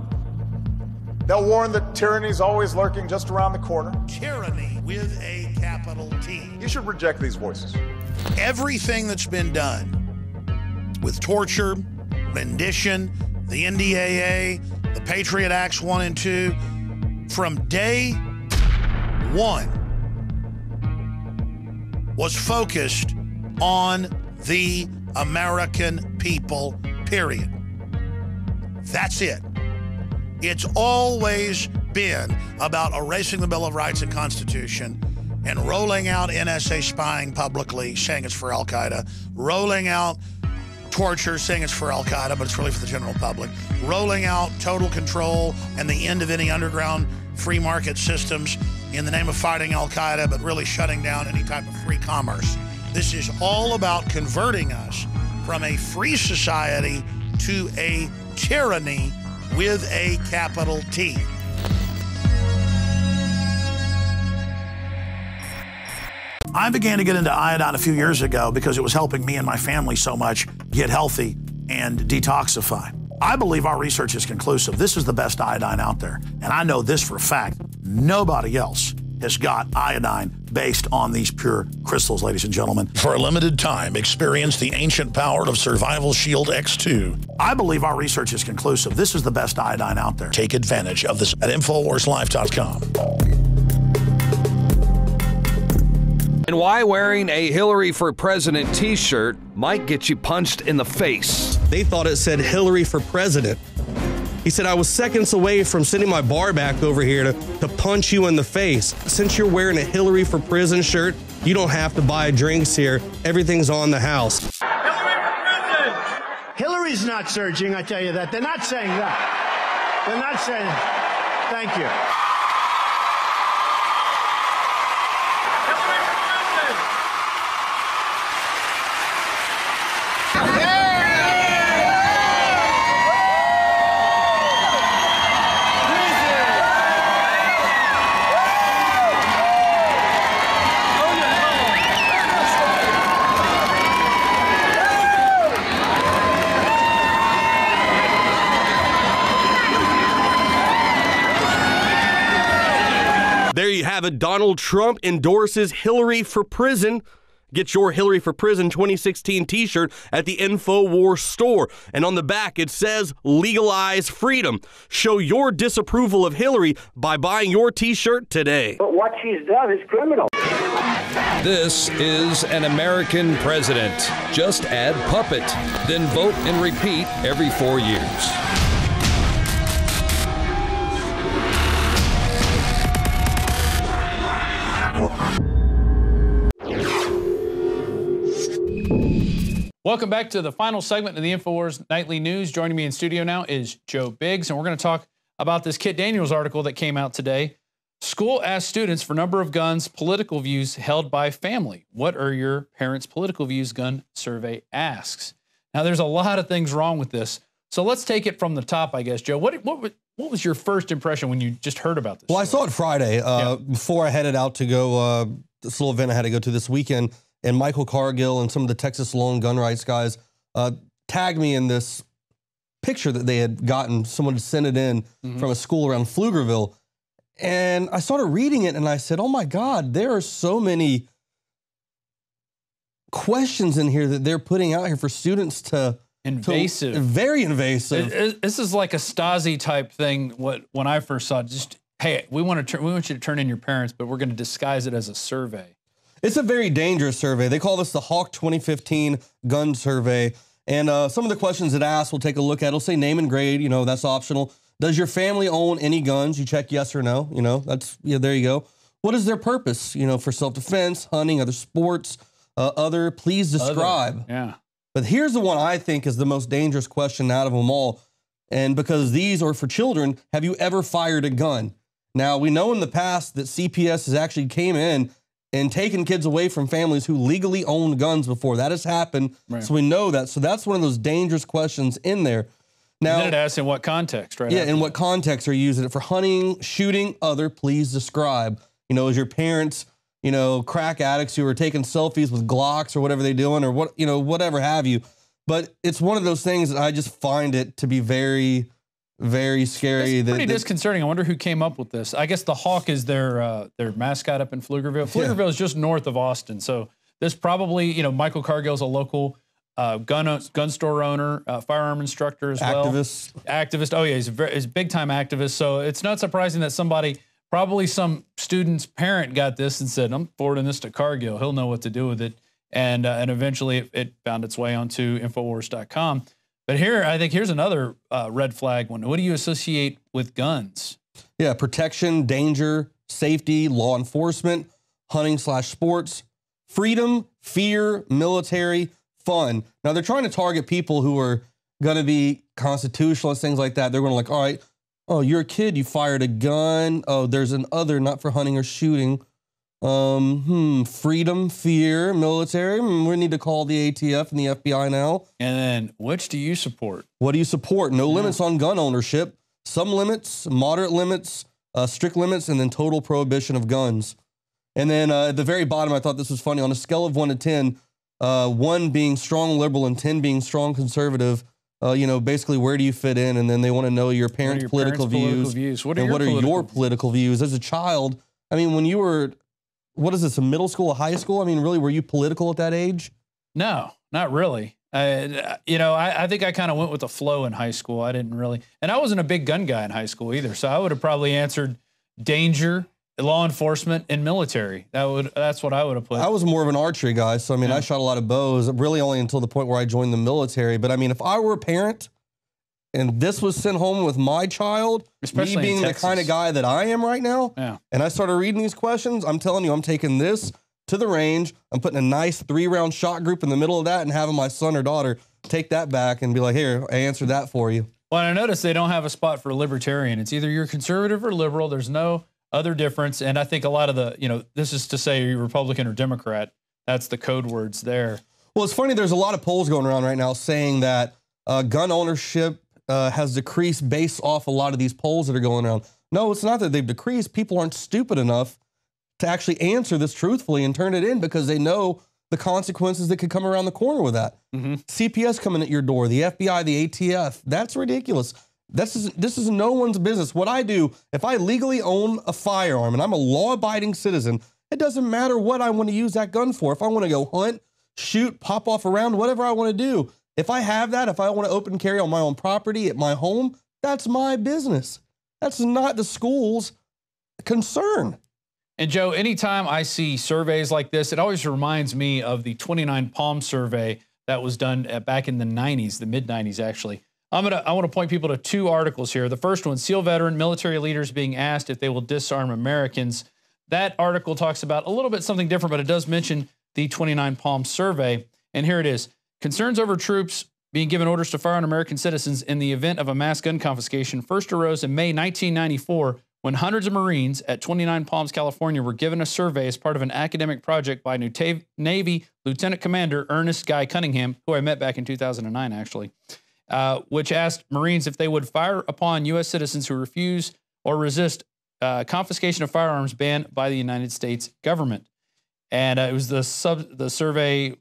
They'll warn that tyranny is always lurking just around the corner. Tyranny with a capital T. You should reject these voices. Everything that's been done with torture, rendition, the NDAA, the Patriot Acts 1 and 2, from day one was focused on the American people, period. That's it. It's always been about erasing the Bill of Rights and Constitution and rolling out NSA spying publicly, saying it's for Al Qaeda, rolling out torture, saying it's for Al Qaeda, but it's really for the general public, rolling out total control and the end of any underground free market systems in the name of fighting Al Qaeda, but really shutting down any type of free commerce. This is all about converting us from a free society to a tyranny with a capital T. I began to get into iodine a few years ago because it was helping me and my family so much get healthy and detoxify. I believe our research is conclusive. This is the best iodine out there. And I know this for a fact. Nobody else has got iodine based on these pure crystals, ladies and gentlemen. For a limited time, experience the ancient power of Survival Shield X2. I believe our research is conclusive. This is the best iodine out there. Take advantage of this at InfoWarsLife.com. And why wearing a Hillary for President t shirt might get you punched in the face. They thought it said Hillary for President. He said, I was seconds away from sending my bar back over here to, to punch you in the face. Since you're wearing a Hillary for Prison shirt, you don't have to buy drinks here. Everything's on the house. Hillary for prison! Hillary's not surging, I tell you that. They're not saying that. They're not saying. Thank you. Have it. Donald Trump endorses Hillary for prison. Get your Hillary for Prison 2016 t shirt at the InfoWars store. And on the back, it says legalize freedom. Show your disapproval of Hillary by buying your t shirt today. But what she's done is criminal. This is an American president. Just add puppet, then vote and repeat every four years. Welcome back to the final segment of the InfoWars Nightly News. Joining me in studio now is Joe Biggs, and we're going to talk about this Kit Daniels article that came out today. School asks students for number of guns, political views held by family. What are your parents' political views? Gun survey asks. Now, there's a lot of things wrong with this. So let's take it from the top, I guess, Joe. What, what, what was your first impression when you just heard about this? Well, story? I saw it Friday uh, yeah. before I headed out to go, uh, this little event I had to go to this weekend and Michael Cargill and some of the Texas and Gun Rights guys uh, tagged me in this picture that they had gotten. Someone had sent it in mm-hmm. from a school around Pflugerville. And I started reading it and I said, oh my God, there are so many questions in here that they're putting out here for students to. Invasive. To, very invasive. It, it, this is like a Stasi type thing. What when I first saw it, just hey, we want to turn, we want you to turn in your parents, but we're going to disguise it as a survey. It's a very dangerous survey. They call this the Hawk 2015 Gun Survey. And uh, some of the questions it asks, we'll take a look at. It'll say name and grade. You know, that's optional. Does your family own any guns? You check yes or no. You know, that's yeah. There you go. What is their purpose? You know, for self-defense, hunting, other sports, uh, other. Please describe. Other, yeah. But here's the one I think is the most dangerous question out of them all. And because these are for children, have you ever fired a gun? Now, we know in the past that CPS has actually came in and taken kids away from families who legally owned guns before. That has happened. Right. So we know that. So that's one of those dangerous questions in there. Now, and then it asks in what context, right? Yeah, in what context are you using it for hunting, shooting, other? Please describe. You know, is your parents you know, crack addicts who are taking selfies with Glocks or whatever they're doing or what, you know, whatever have you. But it's one of those things that I just find it to be very, very scary. It's pretty that, disconcerting. I wonder who came up with this. I guess the Hawk is their uh, their mascot up in Pflugerville. Pflugerville yeah. is just north of Austin, so this probably you know Michael Cargill is a local uh, gun gun store owner, uh, firearm instructor as activist. well. Activist. Activist. Oh yeah, he's a, very, he's a big time activist. So it's not surprising that somebody probably some student's parent got this and said, "I'm forwarding this to Cargill. He'll know what to do with it." And uh, and eventually it, it, found its way onto Infowars.com. But here, I think here's another uh, red flag one. What do you associate with guns? Yeah, protection, danger, safety, law enforcement, hunting slash sports, freedom, fear, military, fun. Now they're trying to target people who are going to be constitutionalists, things like that. They're going to like, all right, Oh, you're a kid. You fired a gun. Oh, there's an other, not for hunting or shooting. Um, hmm, freedom, fear, military. Hmm, we need to call the ATF and the FBI now. And then, which do you support? What do you support? No yeah. limits on gun ownership. Some limits, moderate limits, uh, strict limits, and then total prohibition of guns. And then uh, at the very bottom, I thought this was funny. On a scale of one to 10, uh, one being strong liberal and 10 being strong conservative, uh, you know, basically where do you fit in, and then they want to know your parents' your political, parents views, political views. What are, and what are political your political views as a child. I mean, when you were, what is this, a middle school, a high school? I mean, really, were you political at that age? No, not really. Uh, you know, I, I think I kind of went with the flow in high school. I didn't really, and I wasn't a big gun guy in high school either. So I would have probably answered danger, law enforcement, and military. That would that's what I would have put. I was more of an archery guy, so I mean, yeah. I shot a lot of bows. Really, only until the point where I joined the military. But I mean, if I were a parent and this was sent home with my child, Especially me being the kind of guy that I am right now, yeah. and I started reading these questions, I'm telling you, I'm taking this to the range. I'm putting a nice three round shot group in the middle of that and having my son or daughter take that back and be like, here, I answered that for you. Well, I noticed they don't have a spot for libertarian. It's either you're conservative or liberal. There's no other difference. And I think a lot of the, you know, this is to say you're Republican or Democrat. That's the code words there. Well, it's funny. There's a lot of polls going around right now saying that uh, gun ownership uh, has decreased based off a lot of these polls that are going around. No, it's not that they've decreased. People aren't stupid enough to actually answer this truthfully and turn it in because they know the consequences that could come around the corner with that. Mm-hmm. CPS coming at your door, the FBI, the ATF. That's ridiculous. This is this is no one's business. What I do, if I legally own a firearm and I'm a law-abiding citizen, it doesn't matter what I want to use that gun for. If I want to go hunt, shoot, pop off around, whatever I want to do, if I have that, if I want to open carry on my own property at my home, that's my business. That's not the school's concern. And Joe, anytime I see surveys like this, it always reminds me of the 29 Palm survey that was done uh, back in the 90s, the mid 90s actually. I'm gonna I want to point people to two articles here. The first one, SEAL veteran military leaders being asked if they will disarm Americans. That article talks about a little bit something different, but it does mention the 29 Palm survey. And here it is. Concerns over troops being given orders to fire on American citizens in the event of a mass gun confiscation first arose in May 1994 when hundreds of Marines at 29 Palms, California were given a survey as part of an academic project by Navy Lieutenant Commander Ernest Guy Cunningham, who I met back in 2009, actually, uh, which asked Marines if they would fire upon U.S. citizens who refuse or resist uh, confiscation of firearms banned by the United States government. And uh, it was the sub the survey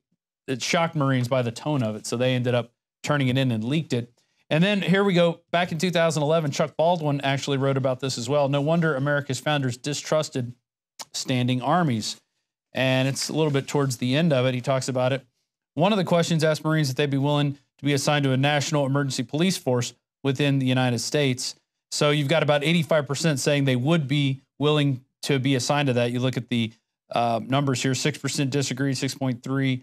it shocked Marines by the tone of it. So they ended up turning it in and leaked it. And then here we go. Back in 2011, Chuck Baldwin actually wrote about this as well. No wonder America's founders distrusted standing armies. And it's a little bit towards the end of it. He talks about it. One of the questions asked Marines if they'd be willing to be assigned to a national emergency police force within the United States. So you've got about 85% saying they would be willing to be assigned to that. You look at the uh, numbers here 6% disagreed, 6.3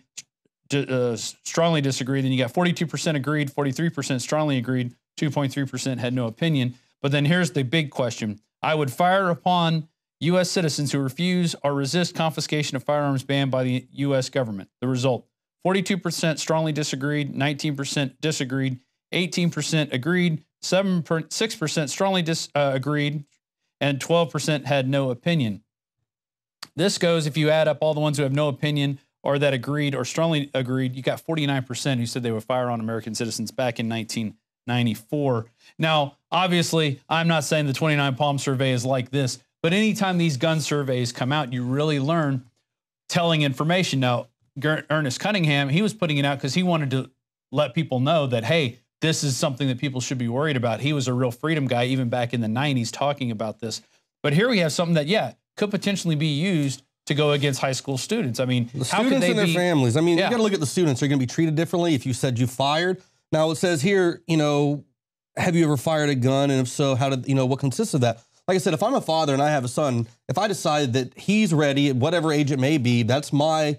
uh, strongly disagreed. Then you got 42% agreed, 43% strongly agreed, 2.3% had no opinion. But then here's the big question I would fire upon U.S. citizens who refuse or resist confiscation of firearms banned by the U.S. government. The result 42% strongly disagreed, 19% disagreed, 18% agreed, 7 6% strongly disagreed, uh, and 12% had no opinion. This goes if you add up all the ones who have no opinion or that agreed or strongly agreed, you got 49% who said they would fire on American citizens back in 1994. Now, obviously, I'm not saying the 29 Palm survey is like this, but anytime these gun surveys come out, you really learn telling information. Now, Ernest Cunningham, he was putting it out because he wanted to let people know that, hey, this is something that people should be worried about. He was a real freedom guy even back in the 90s talking about this. But here we have something that, yeah, could potentially be used to go against high school students. I mean, the students and their be, families. I mean, yeah. you got to look at the students. They're going to be treated differently if you said you fired. Now it says here, you know, have you ever fired a gun? And if so, how did you know what consists of that? Like I said, if I'm a father and I have a son, if I decide that he's ready at whatever age it may be, that's my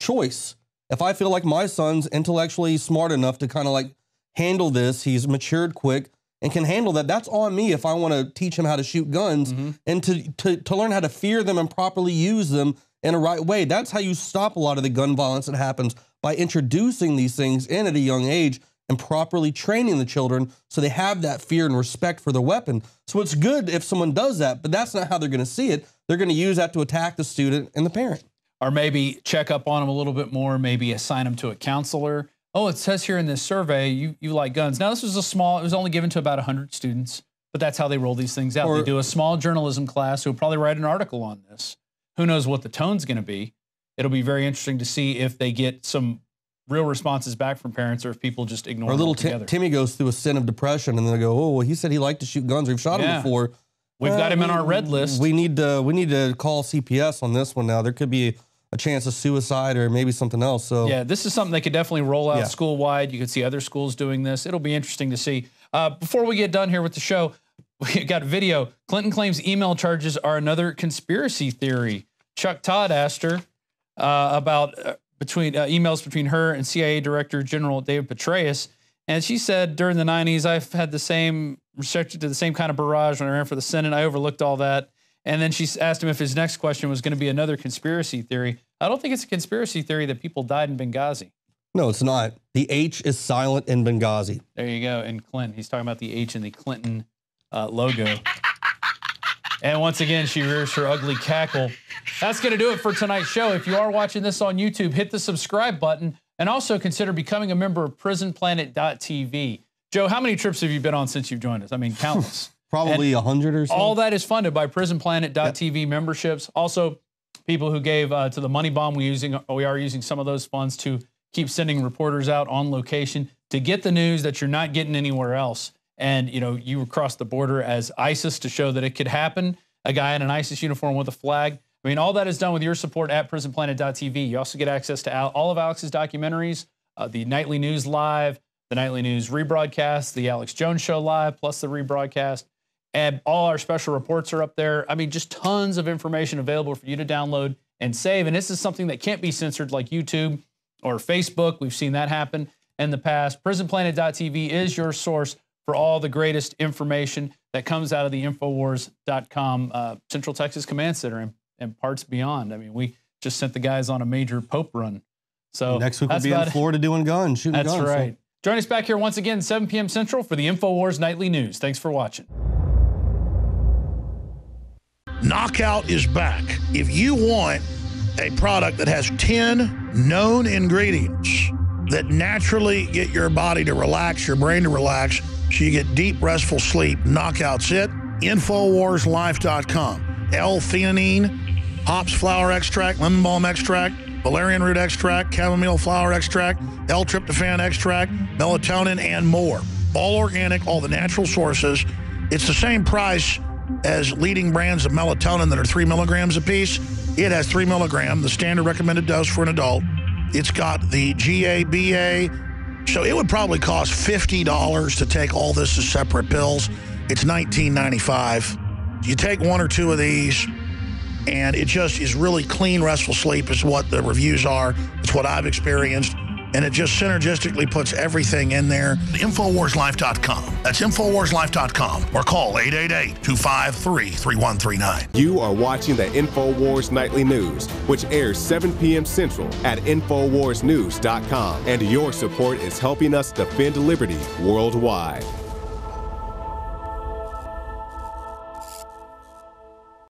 choice. If I feel like my son's intellectually smart enough to kind of like handle this, he's matured quick and can handle that, that's on me if I want to teach him how to shoot guns mm-hmm. and to, to, to learn how to fear them and properly use them in a right way. That's how you stop a lot of the gun violence that happens by introducing these things in at a young age and properly training the children so they have that fear and respect for the weapon. So it's good if someone does that, but that's not how they're going to see it. They're going to use that to attack the student and the parent or maybe check up on them a little bit more, maybe assign them to a counselor. Oh, it says here in this survey you you like guns. Now this was a small, it was only given to about 100 students, but that's how they roll these things out. Or, they do a small journalism class who will probably write an article on this. Who knows what the tone's going to be? It'll be very interesting to see if they get some real responses back from parents or if people just ignore Our little t- Timmy goes through a sin of depression and then they go, "Oh, well, he said he liked to shoot guns. We've shot yeah. him before." We've uh, got him in our red list. We need to we need to call CPS on this one now. There could be a chance of suicide or maybe something else. So yeah, this is something they could definitely roll out yeah. school wide. You could see other schools doing this. It'll be interesting to see. Uh, before we get done here with the show, we got a video. Clinton claims email charges are another conspiracy theory. Chuck Todd asked her uh, about uh, between uh, emails between her and CIA Director General David Petraeus. And she said during the 90s, I've had the same restricted to the same kind of barrage when I ran for the Senate. I overlooked all that. And then she asked him if his next question was going to be another conspiracy theory. I don't think it's a conspiracy theory that people died in Benghazi. No, it's not. The H is silent in Benghazi. There you go. And Clinton, he's talking about the H in the Clinton uh, logo. and once again, she rears her ugly cackle. That's going to do it for tonight's show. If you are watching this on YouTube, hit the subscribe button and also consider becoming a member of prisonplanet.tv. Joe, how many trips have you been on since you've joined us? I mean, countless. Probably a hundred or so. All that is funded by PrisonPlanet.tv yep. memberships. Also, people who gave uh, to the Money Bomb. We using we are using some of those funds to keep sending reporters out on location to get the news that you're not getting anywhere else. And you know, you cross the border as ISIS to show that it could happen. A guy in an ISIS uniform with a flag. I mean, all that is done with your support at PrisonPlanet.tv. You also get access to all of Alex's documentaries, uh, the nightly news live, the nightly news rebroadcast, the Alex Jones Show live, plus the rebroadcast. And all our special reports are up there. I mean, just tons of information available for you to download and save. And this is something that can't be censored like YouTube or Facebook. We've seen that happen in the past. PrisonPlanet.tv is your source for all the greatest information that comes out of the Infowars.com uh, Central Texas Command Center and, and, parts beyond. I mean, we just sent the guys on a major Pope run. So next week we'll be in Florida doing guns, shooting that's guns. That's right. So. Join us back here once again, 7 p.m. Central for the Infowars Nightly News. Thanks for watching. Knockout is back. If you want a product that has 10 known ingredients that naturally get your body to relax, your brain to relax, so you get deep, restful sleep, Knockout's it. Infowarslife.com. L-theanine, hops flower extract, lemon balm extract, valerian root extract, chamomile flower extract, L-tryptophan extract, melatonin, and more. all organic, all the natural sources. It's the same price as leading brands of melatonin that are three milligrams apiece. It has three milligram, the standard recommended dose for an adult. It's got the GABA. So it would probably cost $50 to take all this as separate pills. It's $19.95. You take one or two of these, and it just is really clean, restful sleep, is what the reviews are. It's what I've experienced and it just synergistically puts everything in there. Infowarslife.com. That's Infowarslife.com or call 888 253 3139. You are watching the Infowars Nightly News, which airs 7 p.m. Central at Infowarsnews.com. And your support is helping us defend liberty worldwide.